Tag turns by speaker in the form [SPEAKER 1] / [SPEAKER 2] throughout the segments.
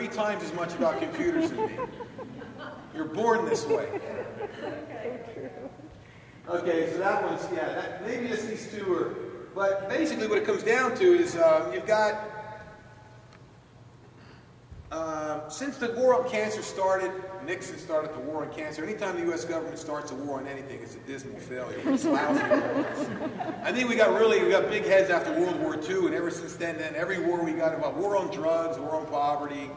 [SPEAKER 1] three times as much about computers as me. You're born this way. Okay, so that one's, yeah, that, maybe just these two are, but basically what it comes down to is um, you've got, uh, since the war on cancer started, Nixon started the war on cancer. Anytime the U.S. government starts a war on anything, it's a dismal failure. It's lousy. I think we got really, we got big heads after World War II, and ever since then, then every war we got about war on drugs, war on poverty,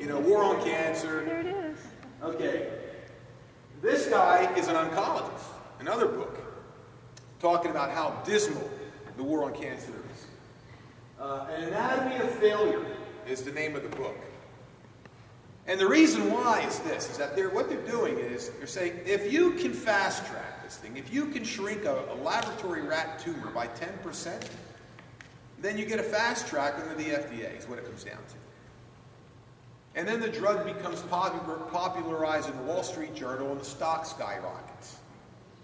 [SPEAKER 1] you know, war on cancer.
[SPEAKER 2] There it is.
[SPEAKER 1] Okay. This guy is an oncologist, another book, talking about how dismal the war on cancer is. Uh, An Anatomy of Failure is the name of the book. And the reason why is this, is that they're, what they're doing is, they're saying, if you can fast track this thing, if you can shrink a, a laboratory rat tumor by 10%, then you get a fast track under the FDA, is what it comes down to. And then the drug becomes popular, popularized in the Wall Street Journal and the stock skyrockets.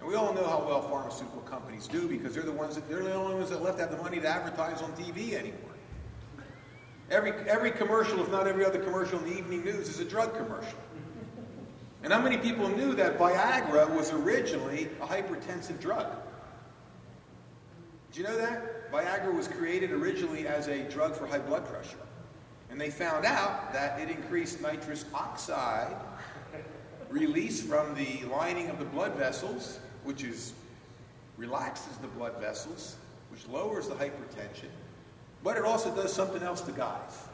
[SPEAKER 1] And we all know how well pharmaceutical companies do because they're the ones that they're the only ones that left have the money to advertise on TV anymore. Every, every commercial, if not every other commercial in the evening news, is a drug commercial. And how many people knew that Viagra was originally a hypertensive drug? Did you know that? Viagra was created originally as a drug for high blood pressure. And they found out that it increased nitrous oxide release from the lining of the blood vessels, which is relaxes the blood vessels, which lowers the hypertension, but it also does something else to guys.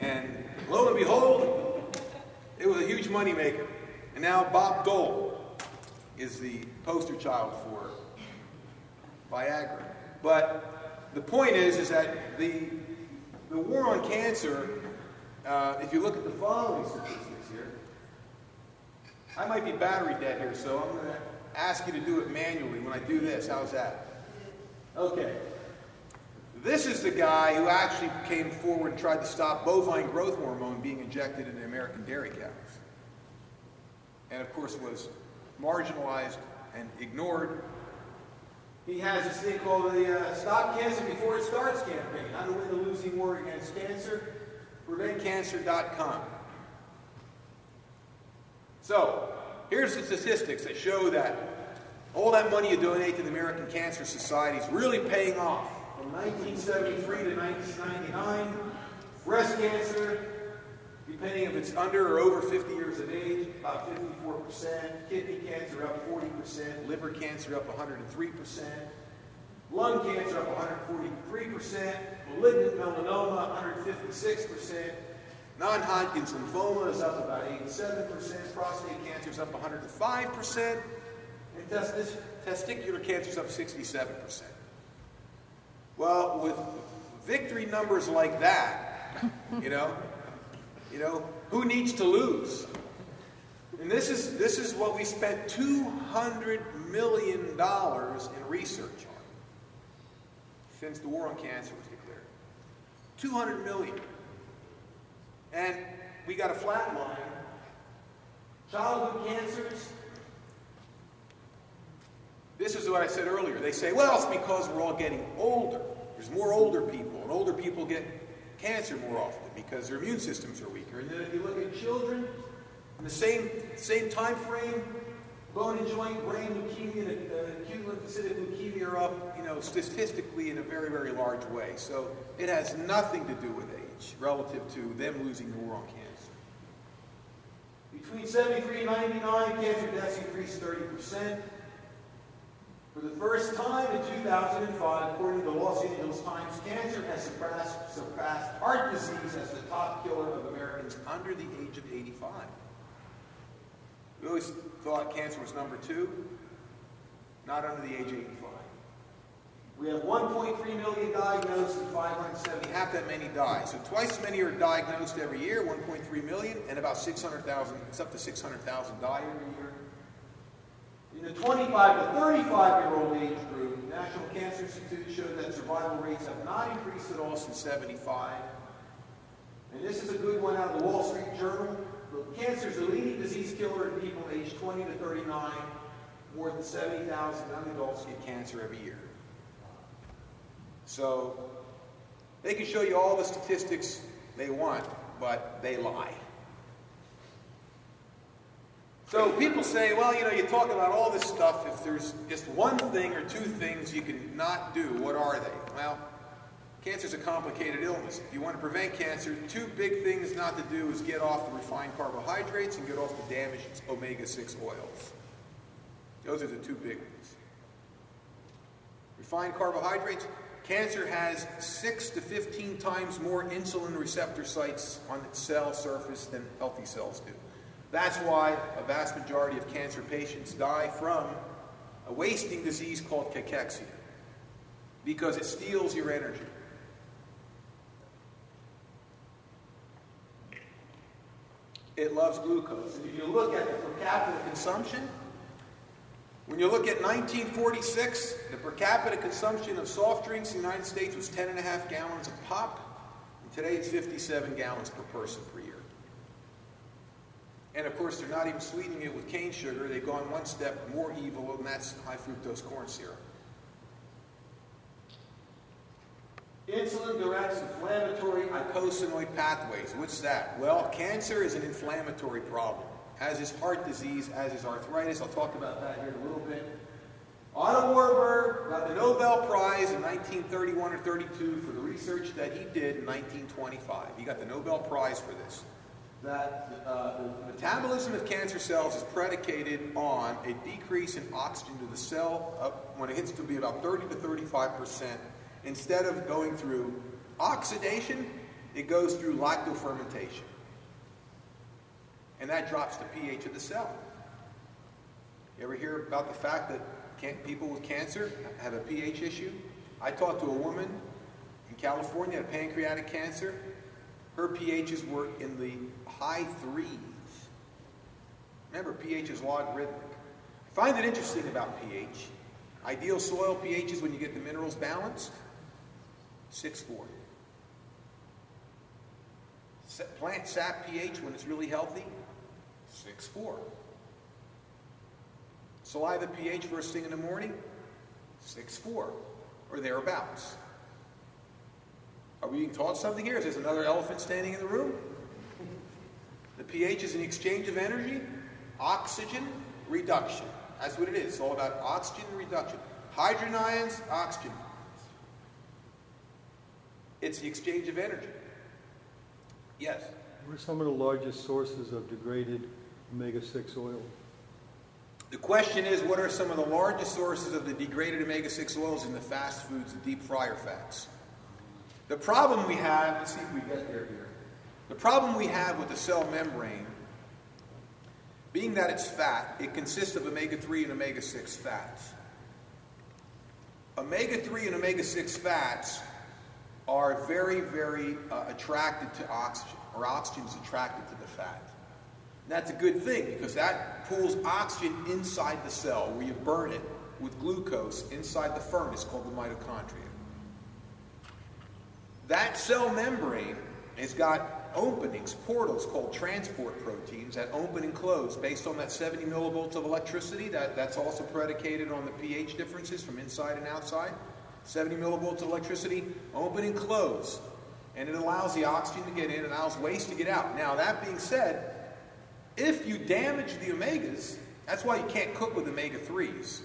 [SPEAKER 1] And lo and behold, it was a huge moneymaker. And now Bob Dole is the poster child for Viagra. But the point is, is that the, the war on cancer, uh, if you look at the following statistics here, I might be battery dead here, so I'm going to ask you to do it manually when I do this. How's that? Okay. This is the guy who actually came forward and tried to stop bovine growth hormone being injected into American dairy cows. And of course was marginalized and ignored. He has this thing called the uh, Stop Cancer Before It Starts campaign. How to win the losing war against cancer. PreventCancer.com. So, here's the statistics that show that all that money you donate to the American Cancer Society is really paying off. From 1973 to 1999, breast cancer, depending if it's under or over 50 years of age, about 54%, kidney cancer up 40%, liver cancer up 103%, lung cancer up 143%, malignant melanoma 156%, non-Hodgkin's lymphoma is up about 87%, prostate cancer is up 105%, and testicular cancer is up 67%. Well, with victory numbers like that, you know, you know, who needs to lose? And this is this is what we spent two hundred million dollars in research on since the war on cancer was declared. Two hundred million. And we got a flat line. Childhood cancers. Is what I said earlier. They say, well, it's because we're all getting older. There's more older people, and older people get cancer more often because their immune systems are weaker. And then if you look at children, in the same, same time frame, bone and joint, brain leukemia, and uh, acute lymphocytic leukemia are up, you know, statistically in a very, very large way. So it has nothing to do with age relative to them losing the war on cancer. Between 73 and 99, cancer deaths increased 30%. For the first time in 2005, according to the Los Angeles Times, cancer has surpassed, surpassed heart disease as the top killer of Americans under the age of 85. We always thought cancer was number two, not under the age of 85. We have 1.3 million diagnosed and 570, half that many die. So twice as many are diagnosed every year, 1.3 million, and about 600,000, it's up to 600,000 die every year. In the 25 to 35 year old age group, the National Cancer Institute showed that survival rates have not increased at all since 75. And this is a good one out of the Wall Street Journal. Cancer is the leading disease killer in people aged 20 to 39. More than 70,000 young adults get cancer every year. So they can show you all the statistics they want, but they lie. So people say, well, you know, you talk about all this stuff. If there's just one thing or two things you can not do, what are they? Well, cancer is a complicated illness. If you want to prevent cancer, two big things not to do is get off the refined carbohydrates and get off the damaged omega-6 oils. Those are the two big ones. Refined carbohydrates, cancer has 6 to 15 times more insulin receptor sites on its cell surface than healthy cells do. That's why a vast majority of cancer patients die from a wasting disease called cachexia, because it steals your energy. It loves glucose. If you look at the per capita consumption, when you look at 1946, the per capita consumption of soft drinks in the United States was 10.5 gallons of pop, and today it's 57 gallons per person per year. And of course, they're not even sweetening it with cane sugar. They've gone one step more evil, and that's high fructose corn syrup. Insulin directs inflammatory eicosanoid pathways. What's that? Well, cancer is an inflammatory problem, as is heart disease, as is arthritis. I'll talk about that here in a little bit. Otto Warburg got the Nobel Prize in 1931 or 32 for the research that he did in 1925. He got the Nobel Prize for this that uh, the metabolism of cancer cells is predicated on a decrease in oxygen to the cell up when it hits to be about 30 to 35 percent. Instead of going through oxidation, it goes through lactofermentation. And that drops the pH of the cell. You ever hear about the fact that people with cancer have a pH issue? I talked to a woman in California, had pancreatic cancer. Her pHs were in the high threes. Remember, pH is logarithmic. I find it interesting about pH. Ideal soil pH is when you get the minerals balanced, 6 4. Plant sap pH when it's really healthy, 6 4. Saliva pH first thing in the morning, 6 4, or thereabouts. Are we being taught something here? Is there another elephant standing in the room? The pH is an exchange of energy, oxygen reduction. That's what it is. It's all about oxygen reduction. Hydrogen ions, oxygen. It's the exchange of energy. Yes?
[SPEAKER 2] What are some of the largest sources of degraded omega 6 oil?
[SPEAKER 1] The question is what are some of the largest sources of the degraded omega 6 oils in the fast foods, the deep fryer fats? The problem we have, let's see if we get there here. The problem we have with the cell membrane, being that it's fat, it consists of omega 3 and omega 6 fats. Omega 3 and omega 6 fats are very, very uh, attracted to oxygen, or oxygen is attracted to the fat. And that's a good thing because that pulls oxygen inside the cell where you burn it with glucose inside the furnace called the mitochondria. That cell membrane has got openings, portals called transport proteins that open and close based on that 70 millivolts of electricity. That, that's also predicated on the pH differences from inside and outside. 70 millivolts of electricity, open and close. And it allows the oxygen to get in and allows waste to get out. Now, that being said, if you damage the omegas, that's why you can't cook with omega 3s.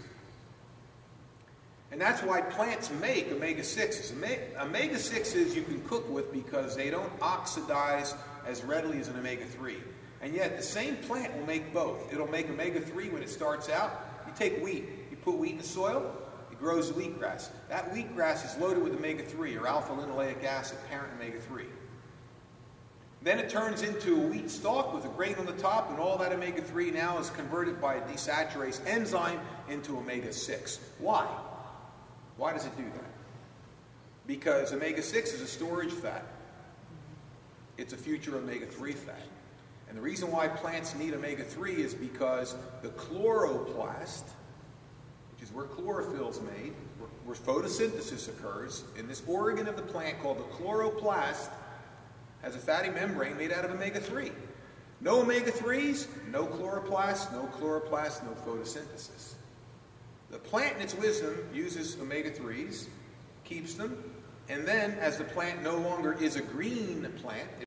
[SPEAKER 1] And that's why plants make omega 6s. Omega 6s you can cook with because they don't oxidize as readily as an omega 3. And yet the same plant will make both. It'll make omega 3 when it starts out. You take wheat, you put wheat in the soil, it grows wheatgrass. That wheatgrass is loaded with omega 3 or alpha linoleic acid, parent omega 3. Then it turns into a wheat stalk with a grain on the top, and all that omega 3 now is converted by a desaturase enzyme into omega 6. Why? Why does it do that? Because omega 6 is a storage fat, it's a future omega 3 fat. And the reason why plants need omega 3 is because the chloroplast, which is where chlorophyll is made, where, where photosynthesis occurs, in this organ of the plant called the chloroplast, has a fatty membrane made out of omega 3. No omega 3s, no chloroplast, no chloroplast, no photosynthesis. The plant, in its wisdom, uses omega 3s, keeps them, and then, as the plant no longer is a green plant,